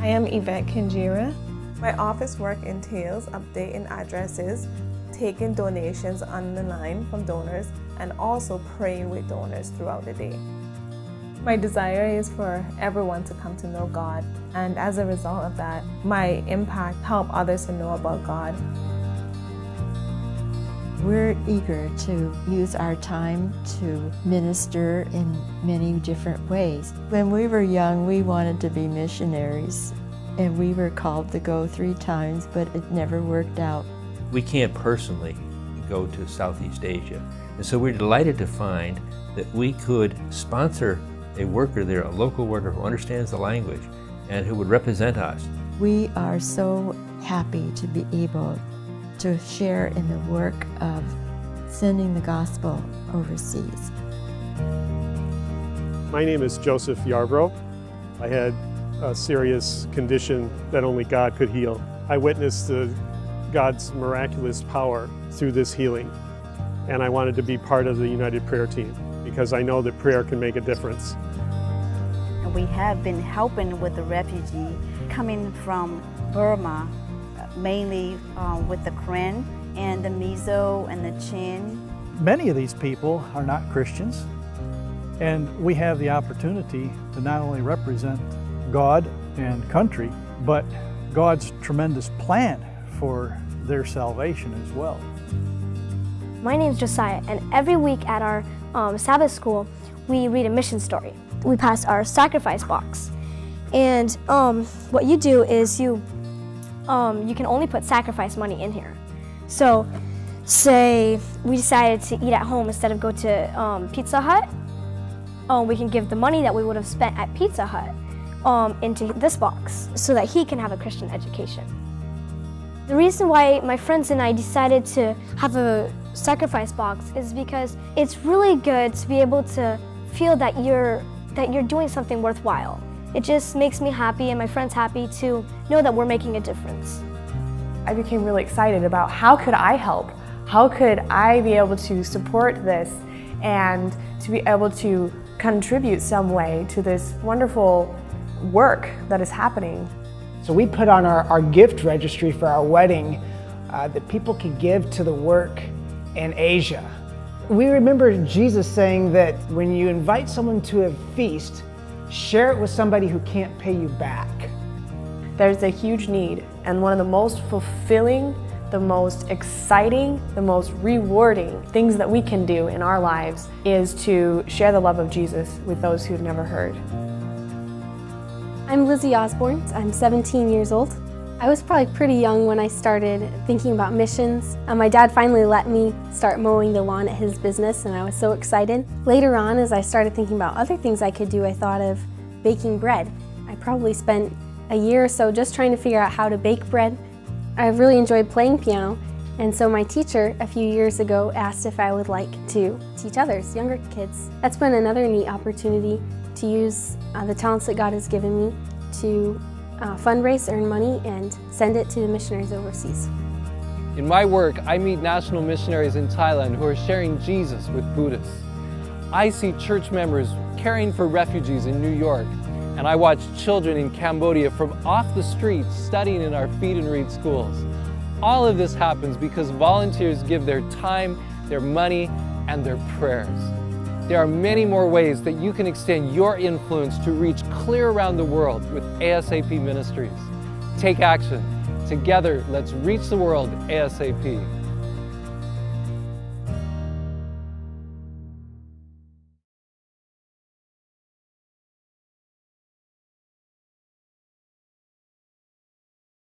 I am Yvette Kinjira. My office work entails updating addresses, taking donations on the line from donors, and also praying with donors throughout the day. My desire is for everyone to come to know God, and as a result of that, my impact help others to know about God. We're eager to use our time to minister in many different ways. When we were young, we wanted to be missionaries, and we were called to go three times, but it never worked out. We can't personally go to Southeast Asia, and so we're delighted to find that we could sponsor a worker there, a local worker who understands the language and who would represent us. We are so happy to be able to share in the work of sending the gospel overseas. My name is Joseph Yarbrough. I had a serious condition that only God could heal. I witnessed the, God's miraculous power through this healing, and I wanted to be part of the United Prayer Team because I know that prayer can make a difference. We have been helping with the refugee coming from Burma mainly uh, with the Karen and the Mizo and the Chin. Many of these people are not Christians, and we have the opportunity to not only represent God and country, but God's tremendous plan for their salvation as well. My name is Josiah, and every week at our um, Sabbath school, we read a mission story. We pass our sacrifice box. And um, what you do is you um, you can only put sacrifice money in here. So say we decided to eat at home instead of go to um, Pizza Hut, um, we can give the money that we would have spent at Pizza Hut um, into this box so that he can have a Christian education. The reason why my friends and I decided to have a sacrifice box is because it's really good to be able to feel that you're that you're doing something worthwhile. It just makes me happy and my friends happy to know that we're making a difference. I became really excited about how could I help? How could I be able to support this and to be able to contribute some way to this wonderful work that is happening. So we put on our, our gift registry for our wedding uh, that people could give to the work in Asia. We remember Jesus saying that when you invite someone to a feast, Share it with somebody who can't pay you back. There's a huge need, and one of the most fulfilling, the most exciting, the most rewarding things that we can do in our lives is to share the love of Jesus with those who've never heard. I'm Lizzie Osborne. I'm 17 years old. I was probably pretty young when I started thinking about missions. Uh, my dad finally let me start mowing the lawn at his business and I was so excited. Later on, as I started thinking about other things I could do, I thought of baking bread. I probably spent a year or so just trying to figure out how to bake bread. I really enjoyed playing piano and so my teacher a few years ago asked if I would like to teach others, younger kids. That's been another neat opportunity to use uh, the talents that God has given me to uh, fundraise, earn money, and send it to the missionaries overseas. In my work, I meet national missionaries in Thailand who are sharing Jesus with Buddhists. I see church members caring for refugees in New York, and I watch children in Cambodia from off the streets studying in our Feed and Read schools. All of this happens because volunteers give their time, their money, and their prayers. There are many more ways that you can extend your influence to reach clear around the world with ASAP Ministries. Take action. Together, let's reach the world ASAP.